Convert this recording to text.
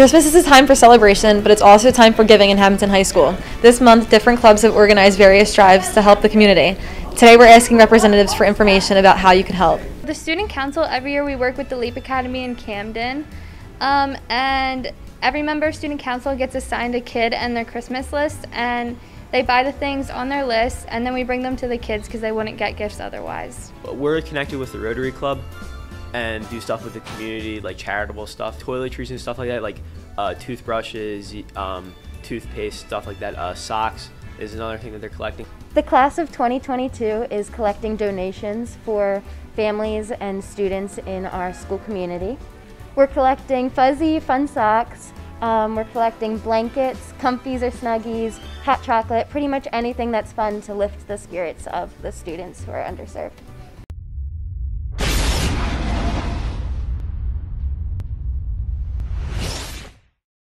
Christmas is a time for celebration, but it's also a time for giving in Hamilton High School. This month, different clubs have organized various drives to help the community. Today, we're asking representatives for information about how you can help. The Student Council, every year we work with the Leap Academy in Camden. Um, and every member of Student Council gets assigned a kid and their Christmas list, and they buy the things on their list, and then we bring them to the kids because they wouldn't get gifts otherwise. We're connected with the Rotary Club and do stuff with the community, like charitable stuff, toiletries and stuff like that, like uh, toothbrushes, um, toothpaste, stuff like that. Uh, socks is another thing that they're collecting. The class of 2022 is collecting donations for families and students in our school community. We're collecting fuzzy fun socks, um, we're collecting blankets, comfies or snuggies, hot chocolate, pretty much anything that's fun to lift the spirits of the students who are underserved.